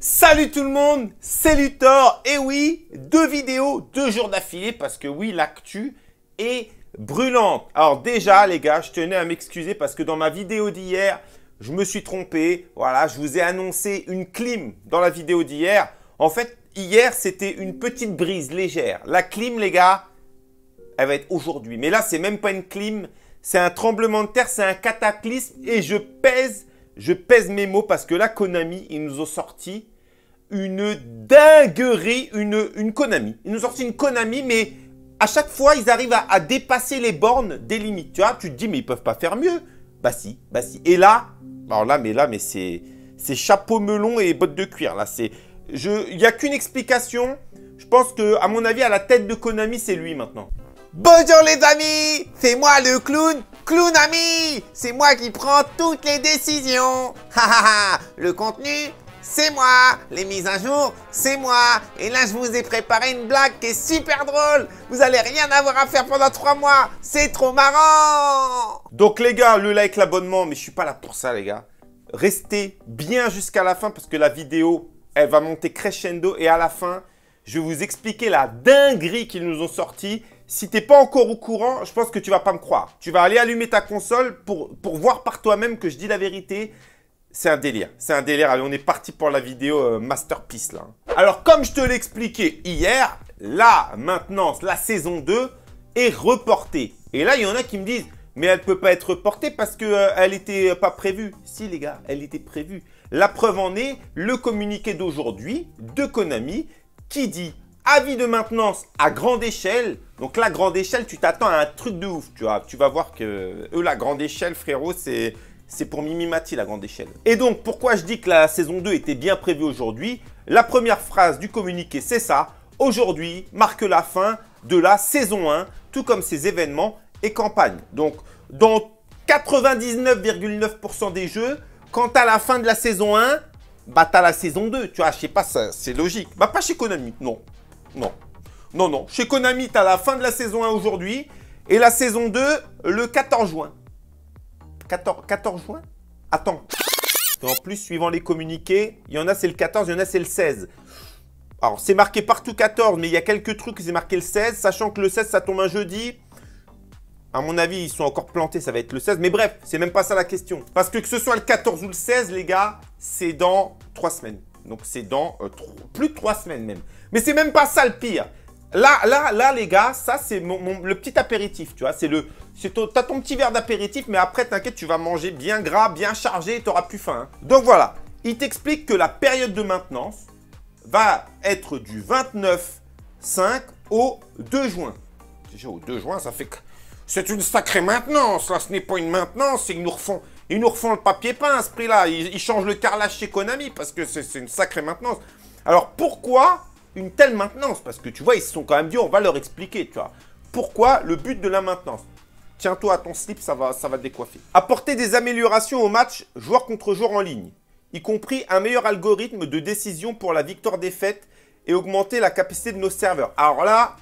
Salut tout le monde, c'est Luthor. Et oui, deux vidéos, deux jours d'affilée parce que oui, l'actu est brûlante. Alors déjà les gars, je tenais à m'excuser parce que dans ma vidéo d'hier, je me suis trompé. Voilà, je vous ai annoncé une clim dans la vidéo d'hier. En fait, hier, c'était une petite brise légère. La clim, les gars, elle va être aujourd'hui. Mais là, c'est même pas une clim, c'est un tremblement de terre, c'est un cataclysme et je pèse je pèse mes mots parce que là, Konami, ils nous ont sorti une dinguerie, une, une Konami. Ils nous ont sorti une Konami, mais à chaque fois, ils arrivent à, dépasser les bornes des limites. Tu vois, tu te dis, mais ils peuvent pas faire mieux. Bah si, bah si. Et là, alors là, mais là, mais c'est chapeau melon et bottes de cuir. Là, c'est, il n'y a qu'une explication. Je pense que, à mon avis, à la tête de Konami, c'est lui maintenant. Bonjour les amis, c'est moi le clown, clown ami. C'est moi qui prends toutes les décisions. Le contenu, c'est moi. Les mises à jour, c'est moi. Et là, je vous ai préparé une blague qui est super drôle. Vous allez rien avoir à faire pendant trois mois. C'est trop marrant. Donc les gars, le like, l'abonnement, mais je suis pas là pour ça les gars. Restez bien jusqu'à la fin parce que la vidéo, elle va monter crescendo. Et à la fin, je vais vous expliquer la dinguerie qu'ils nous ont sorti si t'es pas encore au courant, je pense que tu vas pas me croire. Tu vas aller allumer ta console pour, voir par toi-même que je dis la vérité. C'est un délire, c'est un délire. Allez, on est parti pour la vidéo euh, Masterpiece. Alors, comme je te l'ai expliqué hier, là, maintenant, la saison 2 est reportée. Et là, il y en a qui me disent, mais elle peut pas être reportée parce qu'elle euh, elle était pas prévue. Si les gars, elle était prévue. La preuve en est, le communiqué d'aujourd'hui de Konami qui dit avis de maintenance à grande échelle. Donc là, grande échelle, tu t'attends à un truc de ouf. Tu vois, tu vas voir que eux, la grande échelle, frérot, c'est c'est pour Mimimati la grande échelle. Et donc, pourquoi je dis que la saison 2 était bien prévue aujourd'hui? La première phrase du communiqué, c'est ça. Aujourd'hui marque la fin de la saison 1, tout comme ses événements et campagnes. Donc, dans 99,9% des jeux, quand à la fin de la saison 1, bah t'as la saison 2. Tu vois, je sais pas, c'est logique. Bah pas chez Konami, non. Non. Non, non. Chez Konami, tu as la fin de la saison 1 aujourd'hui et la saison 2 le 14 juin. 14, 14 juin? Attends. en plus, suivant les communiqués, il y en a c'est le 14, il y en a c'est le 16. Alors, c'est marqué partout 14, mais il y a quelques trucs, c'est marqué le 16, sachant que le 16, ça tombe un jeudi. À mon avis, ils sont encore plantés, ça va être le 16. Mais bref, c'est même pas ça la question. Parce que que ce soit le 14 ou le 16, les gars, c'est dans 3 semaines. Donc, c'est dans euh, plus de 3 semaines même. Mais c'est même pas ça le pire. Là, là, là, les gars, ça, c'est le petit apéritif, tu vois. C'est le... T'as ton petit verre d'apéritif, mais après, t'inquiète, tu vas manger bien gras, bien chargé et t'auras plus faim. Hein. Donc voilà, il t'explique que la période de maintenance va être du 29-5 au 2 juin. Déjà, au 2 juin, ça fait que... C'est une sacrée maintenance, là. Ce n'est pas une maintenance, c'est. Ils nous refont le papier peint à ce prix-là. Ils, changent le carrelage chez Konami parce que c'est une sacrée maintenance. Alors pourquoi une telle maintenance Parce que tu vois, ils se sont quand même dit, on va leur expliquer, tu vois. Pourquoi le but de la maintenance? Tiens-toi à ton slip, ça va, ça va décoiffer. Apporter des améliorations au match joueur contre joueur en ligne, y compris un meilleur algorithme de décision pour la victoire-défaite et augmenter la capacité de nos serveurs. Alors là,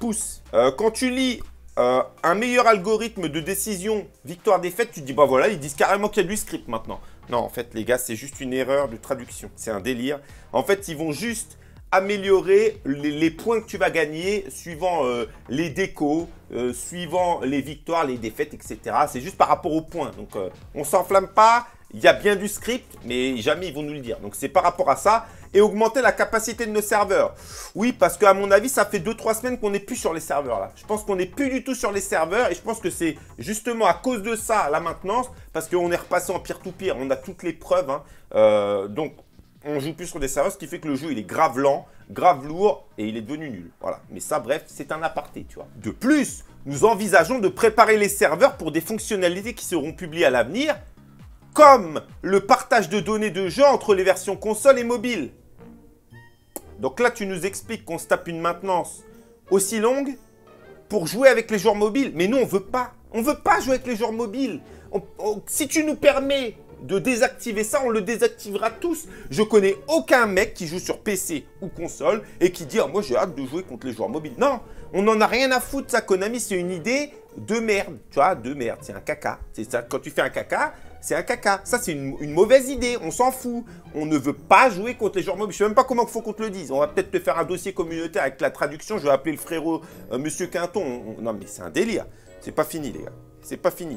pousse. Euh, quand tu lis euh, un meilleur algorithme de décision victoire-défaite, tu dis, bah voilà, ils disent carrément qu'il y a du script maintenant. Non, en fait, les gars, c'est juste une erreur de traduction. C'est un délire. En fait, ils vont juste améliorer les, points que tu vas gagner suivant euh, les décos, euh, suivant les victoires, les défaites, etc. C'est juste par rapport aux points. Donc, on euh, on s'enflamme pas. Il y a bien du script, mais jamais ils vont nous le dire. Donc, c'est par rapport à ça. Et augmenter la capacité de nos serveurs. Oui, parce qu'à mon avis, ça fait 2-3 semaines qu'on n'est plus sur les serveurs là. Je pense qu'on n'est plus du tout sur les serveurs. Et je pense que c'est justement à cause de ça, la maintenance, parce qu'on est repassé en peer-to-peer. On a toutes les preuves. Hein. donc, on joue plus sur des serveurs, ce qui fait que le jeu est grave lent, grave lourd et il est devenu nul. Voilà. Mais ça, bref, c'est un aparté, tu vois. De plus, nous envisageons de préparer les serveurs pour des fonctionnalités qui seront publiées à l'avenir, comme le partage de données de jeu entre les versions console et mobile. Donc là, tu nous expliques qu'on se tape une maintenance aussi longue pour jouer avec les joueurs mobiles. Mais nous, on veut pas. On veut pas jouer avec les joueurs mobiles. si tu nous permets de désactiver ça, on le désactivera tous. Je connais aucun mec qui joue sur PC ou console et qui dit ah, moi j'ai hâte de jouer contre les joueurs mobiles. Non, on n'en a rien à foutre ça Konami, c'est une idée de merde, tu vois, de merde, c'est un caca. C'est ça quand tu fais un caca, c'est un caca. Ça, c'est une, mauvaise idée. On s'en fout. On ne veut pas jouer contre les joueurs mobiles. Je sais même pas comment il faut qu'on te le dise. On va peut-être te faire un dossier communautaire avec la traduction. Je vais appeler le frérot euh, Monsieur Quinton. On- on- Non, mais c'est un délire. C'est pas fini, les gars. C'est pas fini.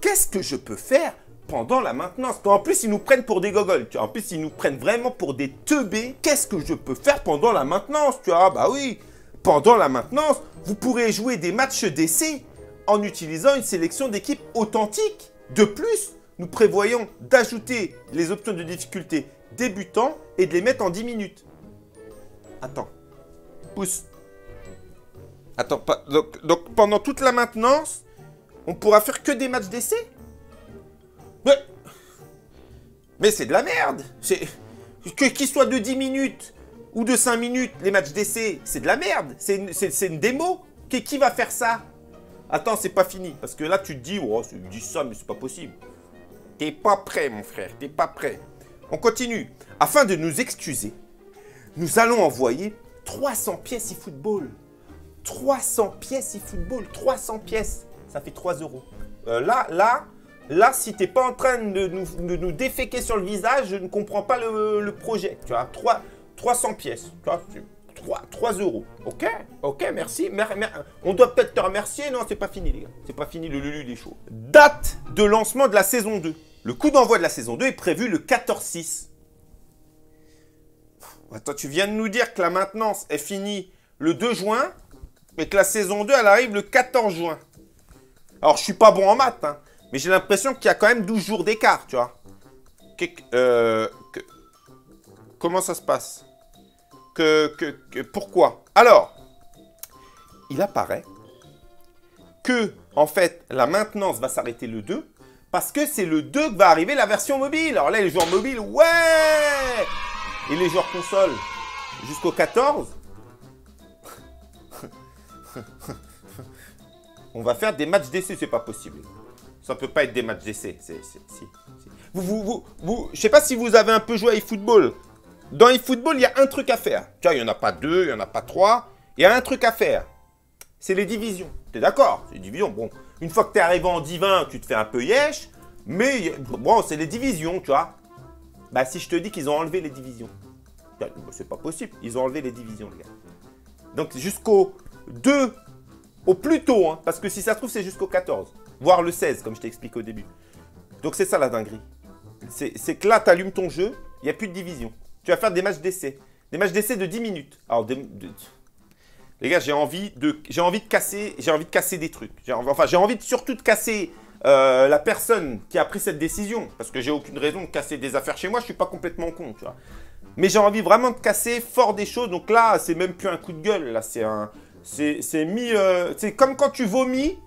Qu'est-ce que je peux faire pendant la maintenance En plus, ils nous prennent pour des gogoles. En plus, ils nous prennent vraiment pour des teubés. Qu'est-ce que je peux faire pendant la maintenance Tu vois, Ah, bah oui. Pendant la maintenance, vous pourrez jouer des matchs d'essai en utilisant une sélection d'équipes authentiques. De plus, nous prévoyons d'ajouter les options de difficulté débutant et de les mettre en 10 minutes. Attends. Pousse. Attends, donc, donc pendant toute la maintenance, on pourra faire que des matchs d'essai? Mais, mais c'est de la merde que qu'ils soient de 10 minutes ou de 5 minutes, les matchs d'essai, c'est de la merde C'est une, une démo qui, qui va faire ça? Attends, c'est pas fini. Parce que là, tu te dis, oh, c'est- dis ça, mais c'est pas possible. T'es pas prêt, mon frère, t'es pas prêt. On continue. Afin de nous excuser, nous allons envoyer 300 pièces e-football. 300 pièces e-football, 300 pièces. Ça fait 3 euros. Euh, là, là, là, si t'es pas en train de nous, de nous déféquer sur le visage, je ne comprends pas le, projet. Tu vois, 3, 300 pièces. Tu vois, c'est 3, 3 euros. Ok, ok, merci. Mer- mer- on doit peut-être te remercier. Non, c'est pas fini, les gars. C'est pas fini, le Lulu, il est. Date de lancement de la saison 2. Le coup d'envoi de la saison 2 est prévu le 14-6. Attends, tu viens de nous dire que la maintenance est finie le 2 juin et que la saison 2, elle arrive le 14 juin. Alors, je suis pas bon en maths, hein, mais j'ai l'impression qu'il y a quand même 12 jours d'écart, tu vois. Euh, comment ça se passe? Que- que- Pourquoi? Alors, il apparaît que, en fait, la maintenance va s'arrêter le 2 parce que c'est le 2 que va arriver la version mobile. Alors là, les joueurs mobiles, ouais Et les joueurs console, jusqu'au 14 On va faire des matchs d'essai, c'est pas possible. Ça peut pas être des matchs d'essai. Vous, je sais pas si vous avez un peu joué à eFootball. Dans eFootball, il y a un truc à faire. Tu vois, il y en a pas deux, il y en a pas trois. Il y a un truc à faire. C'est les divisions. T'es d'accord? C'est les divisions. Bon, une fois que t'es arrivé en divin, tu te fais un peu yesh. Mais bon, c'est les divisions, tu vois. Bah, si je te dis qu'ils ont enlevé les divisions. Bah, C'est pas possible. Ils ont enlevé les divisions, les gars. Donc jusqu'au 2, au plus tôt, hein, parce que si ça se trouve, c'est jusqu'au 14, voire le 16, comme je t'ai expliqué au début. Donc c'est ça la dinguerie. C'est que là, tu allumes ton jeu, il n'y a plus de division. Tu vas faire des matchs d'essai. Des matchs d'essai de 10 minutes. Alors, de- les gars, j'ai envie de, envie casser, j'ai envie de casser des trucs. Enfin, j'ai envie de, surtout de casser euh, la personne qui a pris cette décision, parce que j'ai aucune raison de casser des affaires chez moi. Je suis pas complètement con, tu vois. Mais j'ai envie vraiment de casser fort des choses. Donc là, c'est même plus un coup de gueule. Là, c'est un, c'est mis, euh, c'est comme quand tu vomis,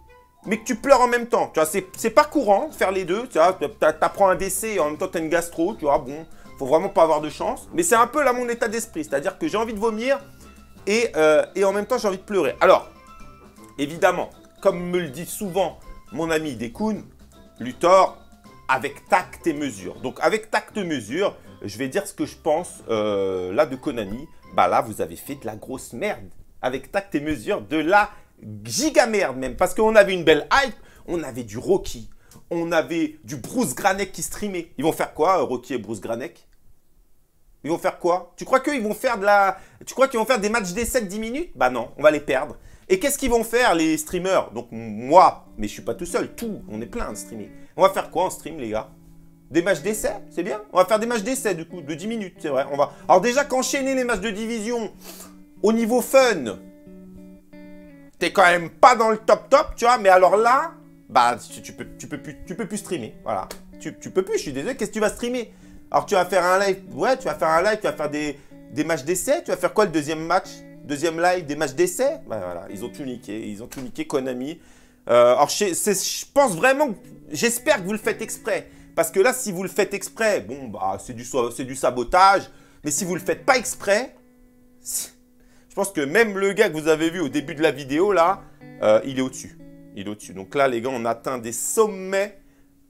mais que tu pleures en même temps. Tu vois, c'est, pas courant de faire les deux. Tu vois, T'a- t'apprends un décès et en même temps t'as une gastro. Tu vois, bon, faut vraiment pas avoir de chance. Mais c'est un peu là mon état d'esprit, c'est-à-dire que j'ai envie de vomir et, euh, et en même temps j'ai envie de pleurer. Alors, évidemment, comme me le dit souvent mon ami Dekun, Luthor, avec tact et mesure. Donc avec tact et mesure, je vais dire ce que je pense euh, là de Konami. Bah là, vous avez fait de la grosse merde. Avec tact et mesure, de la giga merde même. Parce qu'on avait une belle hype, on avait du Rocky, on avait du Bruce Granek qui streamait. Ils vont faire quoi, euh, Rocky et Bruce Granek? Ils vont faire quoi? Tu crois qu'ils vont faire de la... Tu crois qu'ils vont faire des matchs d'essai de 10 minutes? Bah non, on va les perdre. Et qu'est-ce qu'ils vont faire les streamers? Donc moi, mais je suis pas tout seul, tout, on est plein de streamer. On va faire quoi en stream les gars? Des matchs d'essai, c'est bien? On va faire des matchs d'essai du coup, de 10 minutes, c'est vrai. On va... Alors déjà qu'enchaîner les matchs de division au niveau fun, t'es quand même pas dans le top top, tu vois, mais alors là, bah tu, peux, tu, peux plus, tu peux plus streamer, voilà. Tu, tu peux plus, je suis désolé, qu'est-ce que tu vas streamer? Alors tu vas faire un live, ouais, tu vas faire un live, tu vas faire des, des matchs d'essai, tu vas faire quoi le deuxième match? Deuxième live, des matchs d'essai? Bah voilà, ils ont tout niqué, ils ont tout niqué Konami. Euh, alors je, je pense vraiment, j'espère que vous le faites exprès. Parce que là, si vous le faites exprès, bon, bah c'est du, du sabotage. Mais si vous le faites pas exprès, je pense que même le gars que vous avez vu au début de la vidéo, là, euh, il est au-dessus. Il est au-dessus. Donc là, les gars, on atteint des sommets,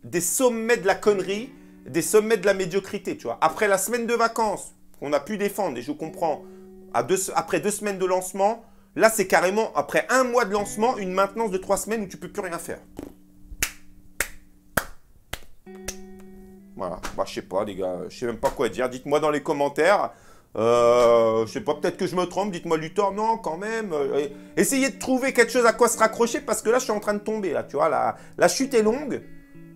des sommets de la connerie, des sommets de la médiocrité, tu vois. Après la semaine de vacances, qu'on a pu défendre, et je comprends, après deux semaines de lancement, là, c'est carrément, après un mois de lancement, une maintenance de trois semaines où tu peux plus rien faire. Voilà. Bah, je sais pas, les gars. Je sais même pas quoi dire. Dites-moi dans les commentaires. Euh, je sais pas, peut-être que je me trompe. Dites-moi Luthor, non, quand même. Euh, essayez de trouver quelque chose à quoi se raccrocher parce que là, je suis en train de tomber. Là, tu vois, la, la chute est longue.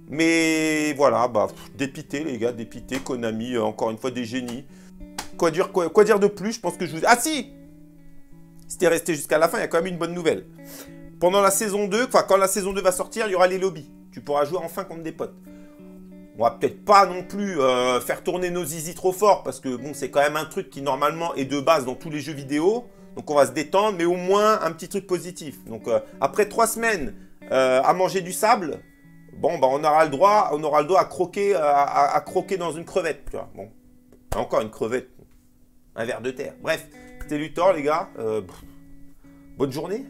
Mais voilà, bah, dépité, les gars, dépité. Konami, euh, encore une fois, des génies. Quoi dire, quoi, dire de plus? Je pense que je vous. Ah, si t'es resté jusqu'à la fin, il y a quand même une bonne nouvelle. Pendant la saison 2, enfin, quand la saison 2 va sortir, il y aura les lobbies. Tu pourras jouer enfin contre des potes. On va peut-être pas non plus euh, faire tourner nos zizi trop fort parce que bon, c'est quand même un truc qui normalement est de base dans tous les jeux vidéo. Donc on va se détendre, mais au moins un petit truc positif. Donc euh, après trois semaines euh, à manger du sable, bon bah on aura le droit, on aura le droit à croquer, à, dans une crevette. Tu vois. Bon, encore une crevette, un verre de terre. Bref, c'était Luthor les gars. bonne journée.